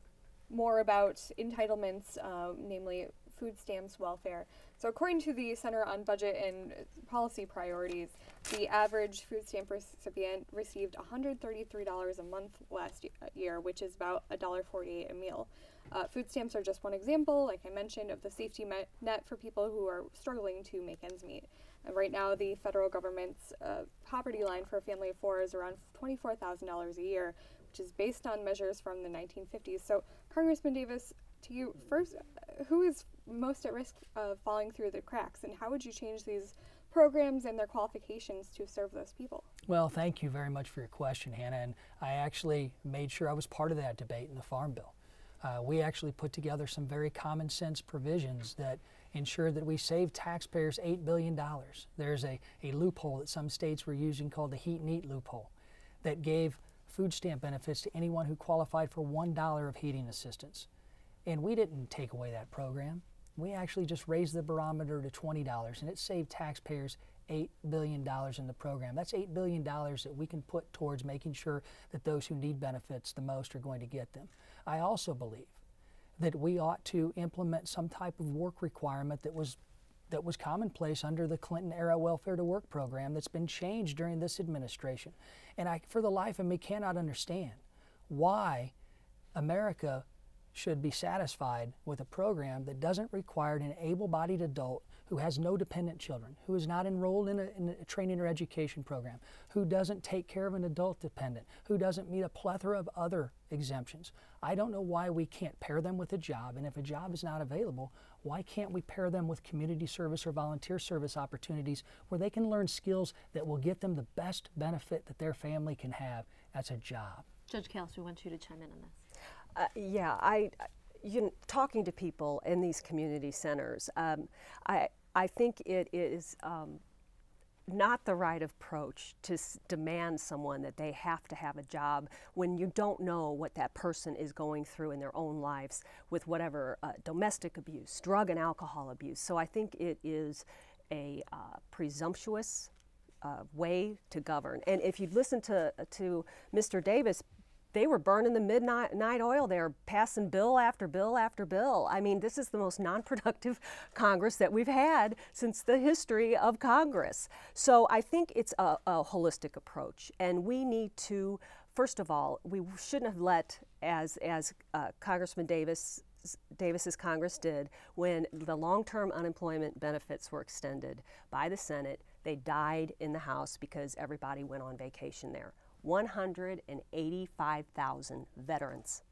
more about entitlements, um, namely food stamps, welfare. So, according to the Center on Budget and Policy Priorities, the average food stamp recipient received $133 a month last year, which is about $1.48 a meal. Uh, food stamps are just one example, like I mentioned, of the safety net for people who are struggling to make ends meet. Right now, the federal government's uh, poverty line for a family of four is around $24,000 a year, which is based on measures from the 1950s. So, Congressman Davis, to you first, who is most at risk of falling through the cracks, and how would you change these programs and their qualifications to serve those people? Well, thank you very much for your question, Hannah. And I actually made sure I was part of that debate in the Farm Bill. Uh, we actually put together some very common sense provisions that ensure that we save taxpayers $8 billion. There's a, a loophole that some states were using called the heat and eat loophole that gave food stamp benefits to anyone who qualified for $1 of heating assistance. And we didn't take away that program. We actually just raised the barometer to $20, and it saved taxpayers $8 billion in the program. That's $8 billion that we can put towards making sure that those who need benefits the most are going to get them. I also believe that we ought to implement some type of work requirement that was that was commonplace under the Clinton era welfare to work program that's been changed during this administration. And I, for the life of me, cannot understand why America should be satisfied with a program that doesn't require an able bodied adult who has no dependent children, who is not enrolled in a, in a, training or education program, who doesn't take care of an adult dependent, who doesn't meet a plethora of other exemptions. I don't know why we can't pair them with a job, and if a job is not available, why can't we pair them with community service or volunteer service opportunities where they can learn skills that will get them the best benefit that their family can have? as a job. Judge Callis, we want you to chime in on this. Uh, yeah, I, you know, talking to people in these community centers, um, I, I think it is um, not the right approach to demand someone that they have to have a job when you don't know what that person is going through in their own lives with whatever uh, domestic abuse, drug and alcohol abuse. So I think it is a uh, presumptuous uh, way to govern. And if you listen to to Mr. Davis they were burning the midnight night oil. They were passing bill after bill after bill. I mean, this is the most non-productive (laughs) Congress that we've had since the history of Congress. So I think it's a, a holistic approach, and we need to, first of all, we shouldn't have let, as as uh, Congressman Davis Davis's Congress did when the long-term unemployment benefits were extended by the Senate. They died in the House because everybody went on vacation there. 185,000 veterans.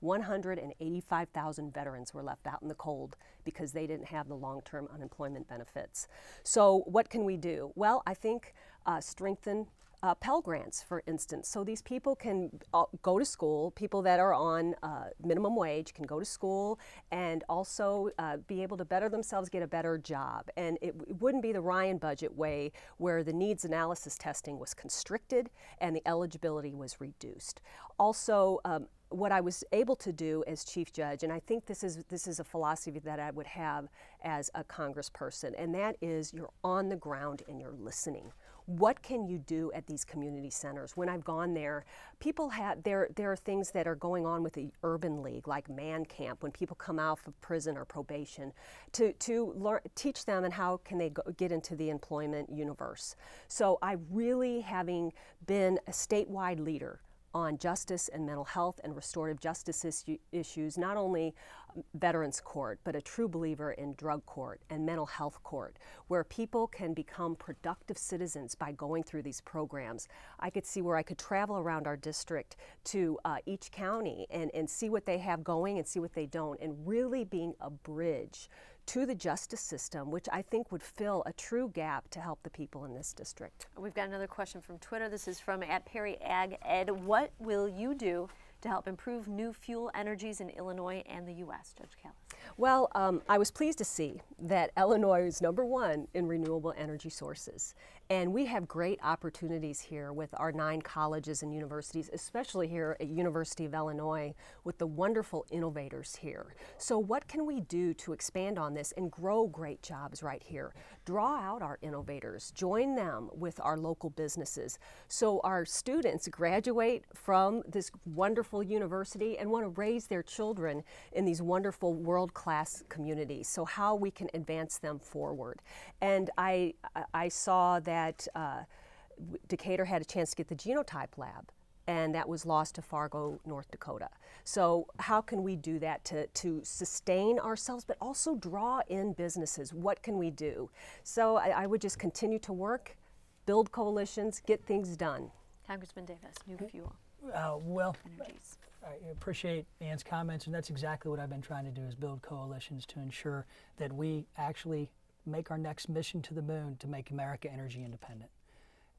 185,000 veterans were left out in the cold because they didn't have the long term unemployment benefits. So, what can we do? Well, I think uh, strengthen uh, Pell Grants, for instance. So these people can uh, go to school, people that are on uh, minimum wage can go to school and also uh, be able to better themselves, get a better job. And it, it, wouldn't be the Ryan budget way where the needs analysis testing was constricted and the eligibility was reduced. Also, um, what I was able to do as chief judge, and I think this is this is a philosophy that I would have as a congressperson, and that is you're on the ground and you're listening what can you do at these community centers? When I've gone there, people have there there are things that are going on with the urban league, like man camp, when people come out of prison or probation, to to learn teach them and how can they go, get into the employment universe. So I really, having been a statewide leader on justice and mental health and restorative justice issues, not only Veterans Court, but a true believer in drug court and mental health court, where people can become productive citizens by going through these programs. I could see where I could travel around our district to uh, each county and, and see what they have going and see what they don't, and really being a bridge to the justice system, which I think would fill a true gap to help the people in this district. We've got another question from Twitter. This is from at Perry Ag Ed. What will you do to help improve new fuel energies in Illinois and the U.S. Judge Callis. Well, um, I was pleased to see that Illinois is number one in renewable energy sources. And we have great opportunities here with our nine colleges and universities, especially here at University of Illinois with the wonderful innovators here. So what can we do to expand on this and grow great jobs right here? Draw out our innovators, join them with our local businesses. So our students graduate from this wonderful university and want to raise their children in these wonderful world-class communities. So how we can advance them forward. And I, I saw that that uh, Decatur had a chance to get the genotype lab and that was lost to Fargo, North Dakota. So how can we do that to, to sustain ourselves, but also draw in businesses? What can we do? So I, I would just continue to work, build coalitions, get things done. Congressman Davis, new fuel. Uh, well, energies. I appreciate Ann's comments, and that's exactly what I've been trying to do is build coalitions to ensure that we actually make our next mission to the moon to make America energy independent.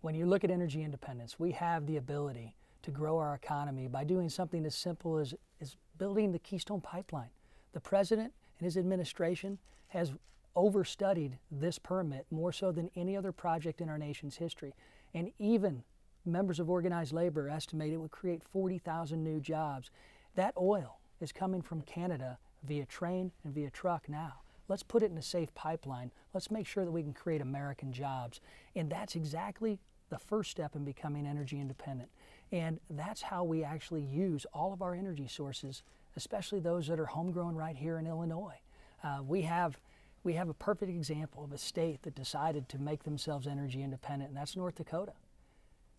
When you look at energy independence, we have the ability to grow our economy by doing something as simple as, as building the Keystone Pipeline. The President and his administration has overstudied this permit more so than any other project in our nation's history. And even members of organized labor estimate it would create 40,000 new jobs. That oil is coming from Canada via train and via truck now. Let's put it in a safe pipeline. Let's make sure that we can create American jobs. And that's exactly the first step in becoming energy independent. And that's how we actually use all of our energy sources, especially those that are homegrown right here in Illinois. Uh, we have we have a perfect example of a state that decided to make themselves energy independent, and that's North Dakota.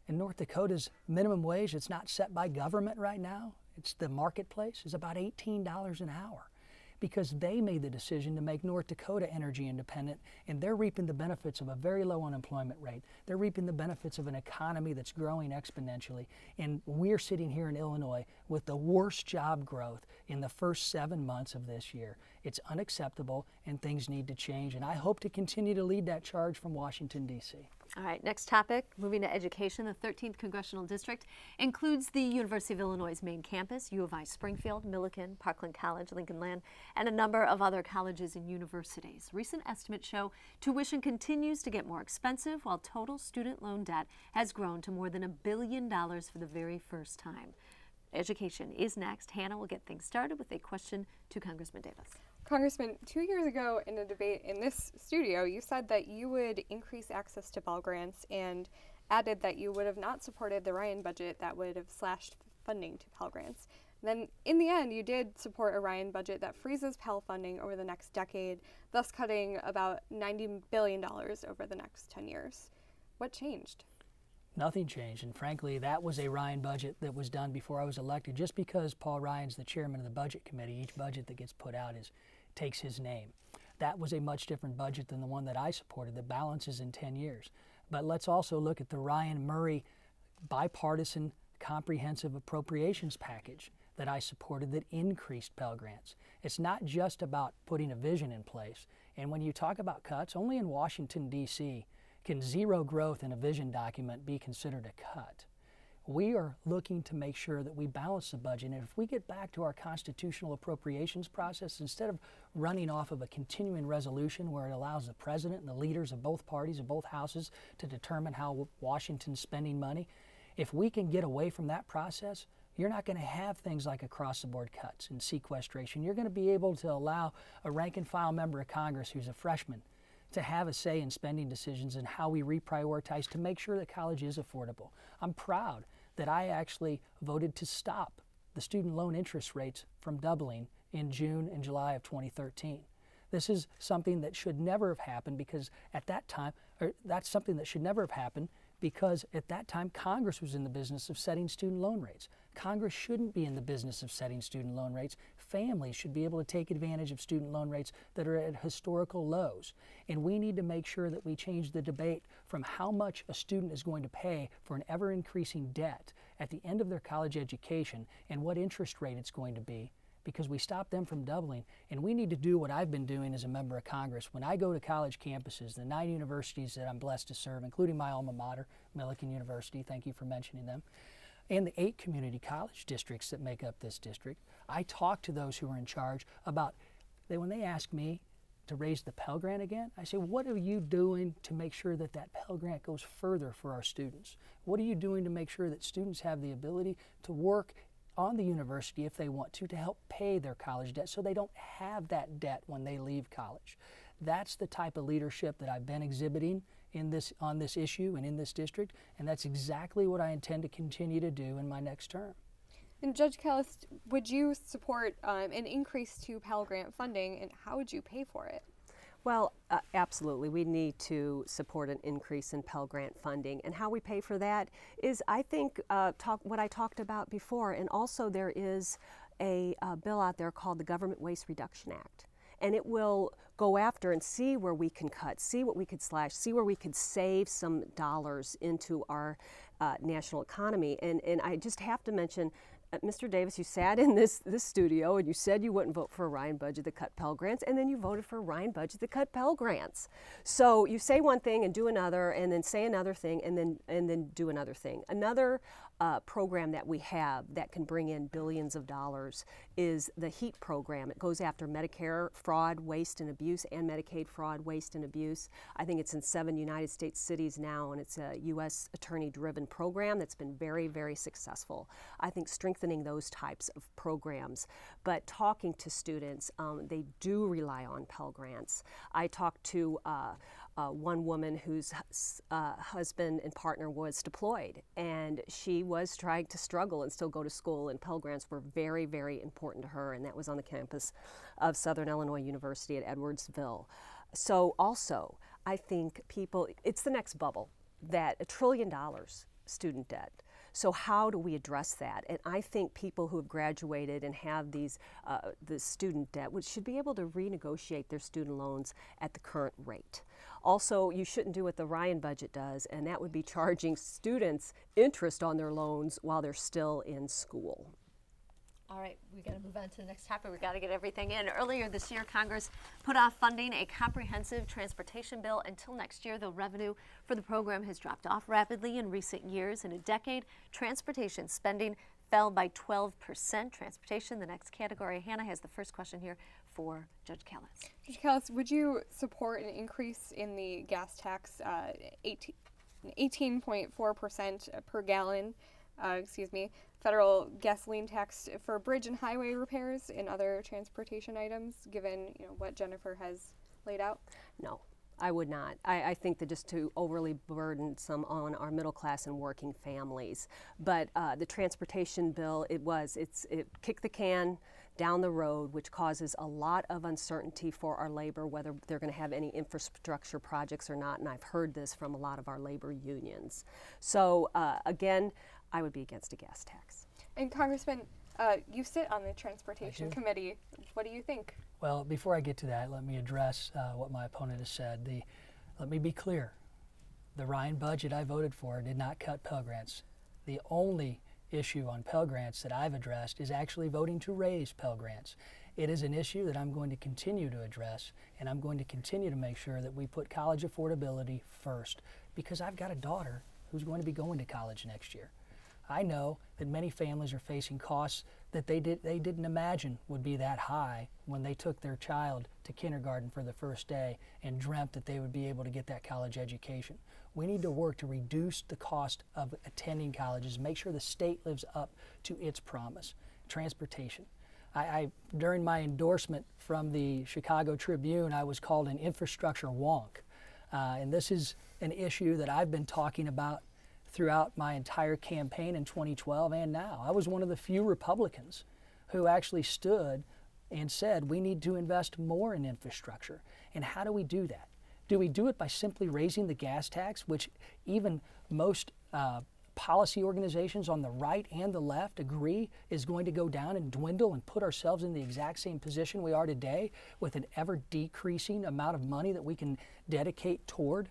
In North Dakota's minimum wage, it's not set by government right now. It's the marketplace is about $18 an hour because they made the decision to make North Dakota energy independent and they're reaping the benefits of a very low unemployment rate. They're reaping the benefits of an economy that's growing exponentially. And we're sitting here in Illinois with the worst job growth in the first seven months of this year. It's unacceptable and things need to change. And I hope to continue to lead that charge from Washington, D.C. All right, next topic, moving to education. The 13th Congressional District includes the University of Illinois' main campus, U of I Springfield, Millikin, Parkland College, Lincoln Land, and a number of other colleges and universities. Recent estimates show tuition continues to get more expensive while total student loan debt has grown to more than a billion dollars for the very first time. Education is next. Hannah will get things started with a question to Congressman Davis. Congressman, two years ago in a debate in this studio, you said that you would increase access to Pell Grants and added that you would have not supported the Ryan budget that would have slashed funding to Pell Grants. Then, in the end, you did support a Ryan budget that freezes Pell funding over the next decade, thus cutting about $90 billion over the next 10 years. What changed? Nothing changed. And frankly, that was a Ryan budget that was done before I was elected. Just because Paul Ryan's the chairman of the budget committee, each budget that gets put out is takes his name. That was a much different budget than the one that I supported that balances in 10 years. But let's also look at the Ryan Murray bipartisan comprehensive appropriations package that I supported that increased Pell Grants. It's not just about putting a vision in place. And when you talk about cuts, only in Washington, D.C., can zero growth in a vision document be considered a cut? We are looking to make sure that we balance the budget. And if we get back to our constitutional appropriations process, instead of running off of a continuing resolution where it allows the president and the leaders of both parties of both houses to determine how Washington's spending money, if we can get away from that process, you're not going to have things like across the board cuts and sequestration. You're going to be able to allow a rank and file member of Congress who's a freshman to have a say in spending decisions and how we reprioritize to make sure that college is affordable. I'm proud that I actually voted to stop the student loan interest rates from doubling in June and July of 2013. This is something that should never have happened because at that time, or that's something that should never have happened because at that time Congress was in the business of setting student loan rates. Congress shouldn't be in the business of setting student loan rates. Families should be able to take advantage of student loan rates that are at historical lows. And we need to make sure that we change the debate from how much a student is going to pay for an ever increasing debt at the end of their college education and what interest rate it's going to be because we stop them from doubling. And we need to do what I've been doing as a member of Congress. When I go to college campuses, the nine universities that I'm blessed to serve, including my alma mater, Millikin University, thank you for mentioning them, and the eight community college districts that make up this district, I talk to those who are in charge about they, when they ask me to raise the Pell Grant again, I say, what are you doing to make sure that that Pell Grant goes further for our students? What are you doing to make sure that students have the ability to work on the university if they want to to help pay their college debt so they don't have that debt when they leave college? That's the type of leadership that I've been exhibiting in this, on this issue and in this district, and that's exactly what I intend to continue to do in my next term. And Judge Callis, would you support um, an increase to Pell Grant funding, and how would you pay for it? Well, uh, absolutely. We need to support an increase in Pell Grant funding. And how we pay for that is, I think, uh, talk, what I talked about before. And also, there is a uh, bill out there called the Government Waste Reduction Act and it will go after and see where we can cut, see what we could slash, see where we could save some dollars into our uh, national economy. And, and I just have to mention Uh, Mr. Davis, you sat in this, this studio and you said you wouldn't vote for a Ryan budget that cut Pell Grants, and then you voted for a Ryan budget that cut Pell Grants. So you say one thing and do another, and then say another thing, and then and then do another thing. Another uh, program that we have that can bring in billions of dollars is the HEAT program. It goes after Medicare fraud, waste, and abuse, and Medicaid fraud, waste, and abuse. I think it's in seven United States cities now, and it's a U.S. attorney-driven program that's been very, very successful. I think strengthening those types of programs, but talking to students, um, they do rely on Pell Grants. I talked to uh, uh, one woman whose uh, husband and partner was deployed, and she was trying to struggle and still go to school, and Pell Grants were very, very important to her, and that was on the campus of Southern Illinois University at Edwardsville. So, also, I think people, it's the next bubble that a trillion dollars student debt so how do we address that? And I think people who have graduated and have these uh, the student debt should be able to renegotiate their student loans at the current rate. Also, you shouldn't do what the Ryan budget does, and that would be charging students interest on their loans while they're still in school. All right, we got to move on to the next topic. We got to get everything in. Earlier this year, Congress put off funding a comprehensive transportation bill until next year. The revenue for the program has dropped off rapidly in recent years. In a decade, transportation spending fell by 12%. Transportation, the next category. Hannah has the first question here for Judge Callis. Judge Callis, would you support an increase in the gas tax, uh, 18.4% per gallon? Uh, excuse me, federal gasoline tax for bridge and highway repairs and other transportation items, given you know what Jennifer has laid out? No. I would not. I, I, think that just too overly burdensome on our middle class and working families. But uh, the transportation bill, it was, it's, it kicked the can down the road, which causes a lot of uncertainty for our labor, whether they're going to have any infrastructure projects or not. And I've heard this from a lot of our labor unions. So uh, again, I would be against a gas tax. And Congressman, uh, you sit on the Transportation Committee. What do you think? Well, before I get to that, let me address uh, what my opponent has said. The, let me be clear. The Ryan budget I voted for did not cut Pell Grants. The only issue on Pell Grants that I've addressed is actually voting to raise Pell Grants. It is an issue that I'm going to continue to address, and I'm going to continue to make sure that we put college affordability first because I've got a daughter who's going to be going to college next year. I know that many families are facing costs that they, did, they didn't imagine would be that high when they took their child to kindergarten for the first day and dreamt that they would be able to get that college education. We need to work to reduce the cost of attending colleges, make sure the state lives up to its promise. Transportation. I, I, during my endorsement from the Chicago Tribune, I was called an infrastructure wonk. Uh, and this is an issue that I've been talking about throughout my entire campaign in 2012 and now. I was one of the few Republicans who actually stood and said we need to invest more in infrastructure. And how do we do that? Do we do it by simply raising the gas tax, which even most uh, policy organizations on the right and the left agree is going to go down and dwindle and put ourselves in the exact same position we are today with an ever decreasing amount of money that we can dedicate toward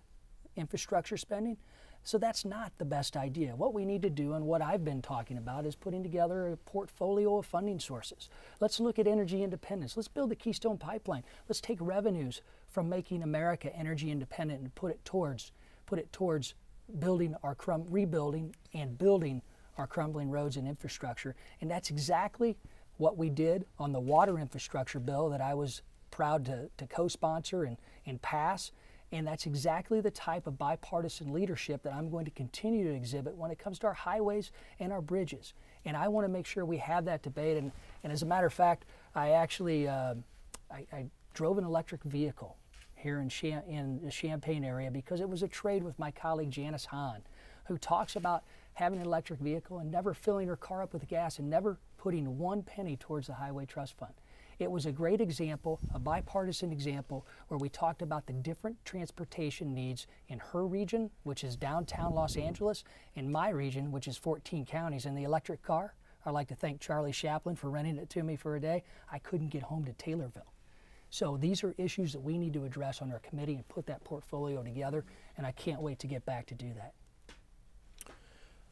infrastructure spending? So that's not the best idea. What we need to do, and what I've been talking about, is putting together a portfolio of funding sources. Let's look at energy independence. Let's build the Keystone Pipeline. Let's take revenues from making America energy independent and put it towards put it towards building our crum- rebuilding and building our crumbling roads and infrastructure. And that's exactly what we did on the water infrastructure bill that I was proud to, to co-sponsor and, and pass. And that's exactly the type of bipartisan leadership that I'm going to continue to exhibit when it comes to our highways and our bridges. And I want to make sure we have that debate. And, and as a matter of fact, I actually uh, I, I, drove an electric vehicle here in, Cham- in the Champaign area because it was a trade with my colleague Janice Hahn, who talks about having an electric vehicle and never filling her car up with gas and never putting one penny towards the Highway Trust Fund. It was a great example, a bipartisan example, where we talked about the different transportation needs in her region, which is downtown Los Angeles, in my region, which is 14 counties. And the electric car, I'd like to thank Charlie Chaplin for renting it to me for a day. I couldn't get home to Taylorville. So these are issues that we need to address on our committee and put that portfolio together, and I can't wait to get back to do that.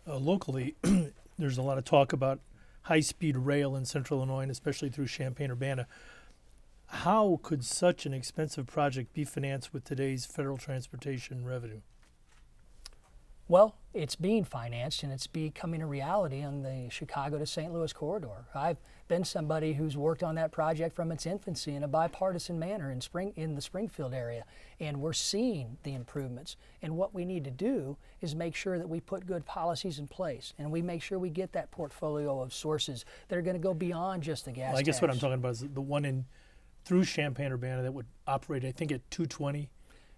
Uh, locally, (clears throat) there's a lot of talk about high-speed rail in central Illinois, and especially through Champaign-Urbana. How could such an expensive project be financed with today's federal transportation revenue? Well, it's being financed and it's becoming a reality on the Chicago to St. Louis corridor. I've been somebody who's worked on that project from its infancy in a bipartisan manner in spring in the Springfield area, and we're seeing the improvements. And what we need to do is make sure that we put good policies in place, and we make sure we get that portfolio of sources that are going to go beyond just the gas. Well, I guess tax. what I'm talking about is the one in through Champaign Urbana that would operate, I think, at 220.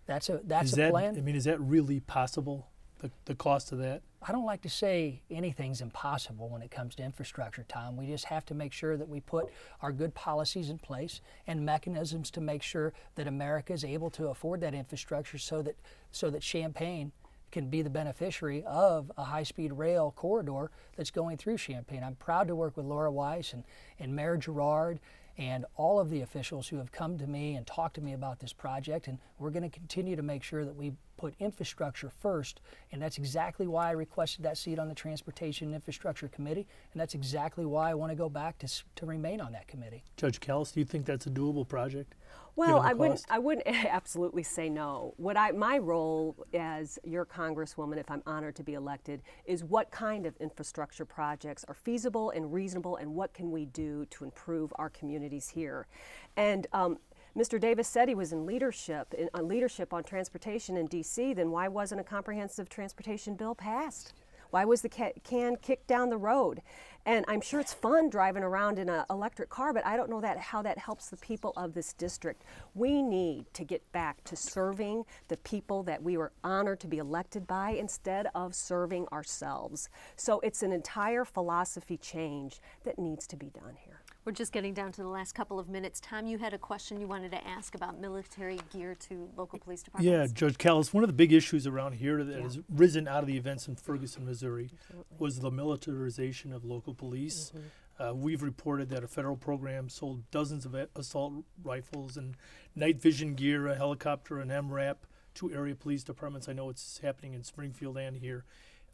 That's a that's is a that, plan. I mean, is that really possible? The, the cost of that? I don't like to say anything's impossible when it comes to infrastructure, Tom. We just have to make sure that we put our good policies in place and mechanisms to make sure that America is able to afford that infrastructure so that so that Champaign can be the beneficiary of a high-speed rail corridor that's going through Champaign. I'm proud to work with Laura Weis and, and Mayor Gerard and all of the officials who have come to me and talked to me about this project. And we're going to continue to make sure that we put infrastructure first. And that's exactly why I requested that seat on the Transportation and Infrastructure Committee. And that's exactly why I want to go back to, to remain on that committee. Judge Callis, do you think that's a doable project? Well, I wouldn't. I wouldn't (laughs) absolutely say no. What I my role as your congresswoman, if I'm honored to be elected, is what kind of infrastructure projects are feasible and reasonable, and what can we do to improve our communities here. And um, Mr. Davis said he was in leadership in uh, leadership on transportation in D.C. Then why wasn't a comprehensive transportation bill passed? Why was the can kicked down the road? And I'm sure it's fun driving around in an electric car, but I don't know that how that helps the people of this district. We need to get back to serving the people that we were honored to be elected by instead of serving ourselves. So it's an entire philosophy change that needs to be done here. We're just getting down to the last couple of minutes. Tom, you had a question you wanted to ask about military gear to local police departments. Yeah, Judge Callis, one of the big issues around here that yeah. has risen out of the events in Ferguson, Missouri, Absolutely. was the militarization of local police. Mm-hmm. Uh, we've reported that a federal program sold dozens of assault rifles and night vision gear, a helicopter, and MRAP to area police departments. I know it's happening in Springfield and here.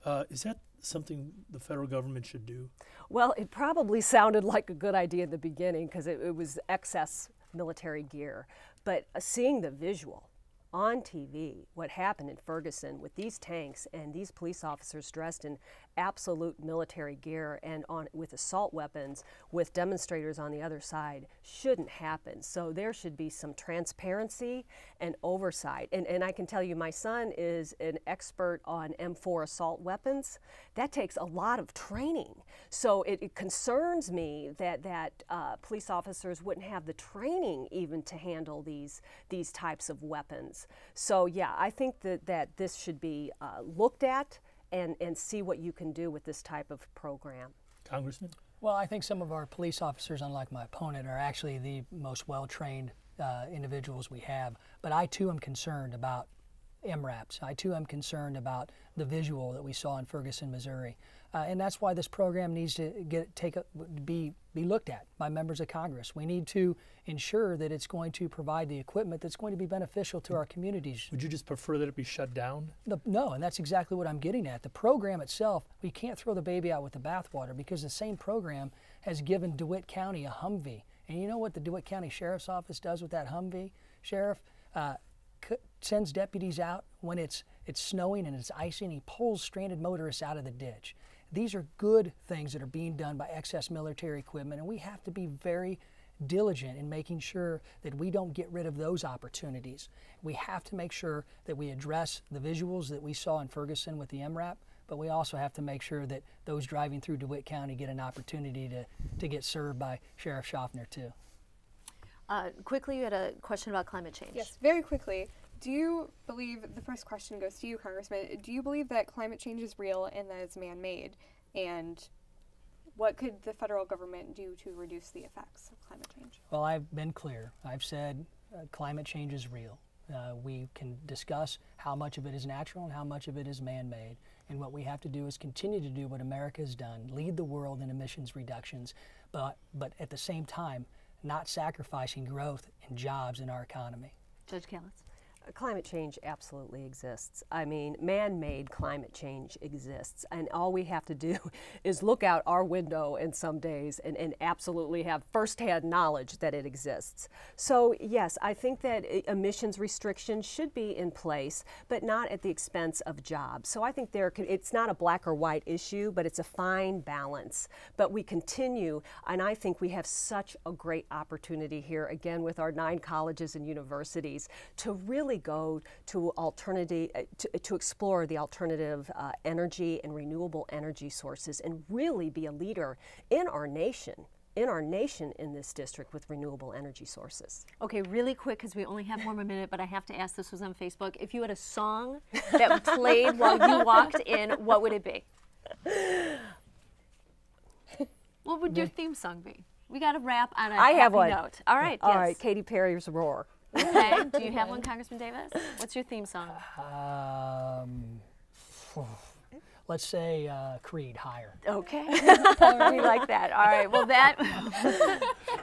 Uh, is that something the federal government should do? Well, it probably (laughs) sounded like a good idea in the beginning because it, it, was excess military gear. But uh, seeing the visual on TV, what happened in Ferguson with these tanks and these police officers dressed in absolute military gear and on with assault weapons with demonstrators on the other side shouldn't happen. So there should be some transparency and oversight. And, and I can tell you, my son is an expert on M4 assault weapons. That takes a lot of training. So it, it concerns me that, that uh, police officers wouldn't have the training even to handle these, these types of weapons. So yeah, I think that, that this should be uh, looked at and, and see what you can do with this type of program. Congressman? Well, I think some of our police officers, unlike my opponent, are actually the most well trained uh, individuals we have. But I too am concerned about MRAPs. I too am concerned about the visual that we saw in Ferguson, Missouri. Uh, and that's why this program needs to get take a, be be looked at by members of Congress. We need to ensure that it's going to provide the equipment that's going to be beneficial to our communities. Would you just prefer that it be shut down? The, no, and that's exactly what I'm getting at. The program itself, we can't throw the baby out with the bathwater because the same program has given DeWitt County a Humvee. And you know what the DeWitt County Sheriff's Office does with that Humvee, Sheriff? Uh, sends deputies out when it's it's snowing and it's icy and he pulls stranded motorists out of the ditch. These are good things that are being done by excess military equipment, and we have to be very diligent in making sure that we don't get rid of those opportunities. We have to make sure that we address the visuals that we saw in Ferguson with the MRAP, but we also have to make sure that those driving through DeWitt County get an opportunity to, to get served by Sheriff Schaffner too. Uh, quickly, you had a question about climate change. Yes, very quickly. Do you believe, the first question goes to you, Congressman, do you believe that climate change is real and that it's man made? And what could the federal government do to reduce the effects of climate change? Well, I've been clear. I've said uh, climate change is real. Uh, we can discuss how much of it is natural and how much of it is man made. And what we have to do is continue to do what America has done lead the world in emissions reductions, but, but at the same time, not sacrificing growth and jobs in our economy. Judge Callis climate change absolutely exists. I mean, man-made climate change exists, and all we have to do (laughs) is look out our window in some days and, and absolutely have firsthand knowledge that it exists. So yes, I think that emissions restrictions should be in place, but not at the expense of jobs. So I think there can, it's not a black or white issue, but it's a fine balance. But we continue, and I think we have such a great opportunity here, again, with our nine colleges and universities, to really go to alternative uh, to, to, explore the alternative uh, energy and renewable energy sources and really be a leader in our nation in our nation in this district with renewable energy sources. Okay, really quick because we only have one more minute, but I have to ask this was on Facebook. If you had a song that (laughs) played while you walked in, what would it be? What would your theme song be? We got to wrap on a I have one. note. All right. All yes. right, Katy Perry's Roar. Okay. (laughs) Do you have one, Congressman Davis? What's your theme song? Um, (sighs) let's say uh, Creed higher. Okay. (laughs) we (laughs) like that. All right. Well, that.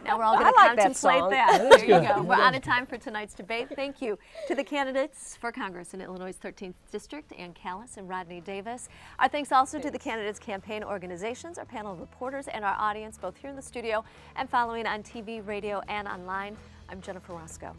now we're all going to contemplate that. that. There you go. We're out of time for tonight's debate. Thank you to the candidates for Congress in Illinois' 13th District, Ann Callis and Rodney Davis. Our thanks also to the candidates' campaign organizations, our panel of reporters, and our audience, both here in the studio and following on TV, radio, and online. I'm Jennifer Roscoe.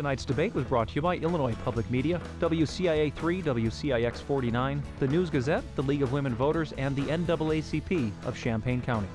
Tonight's debate was brought to you by Illinois Public Media, WCIA 3, WCIX 49, the News Gazette, the League of Women Voters, and the NAACP of Champaign County.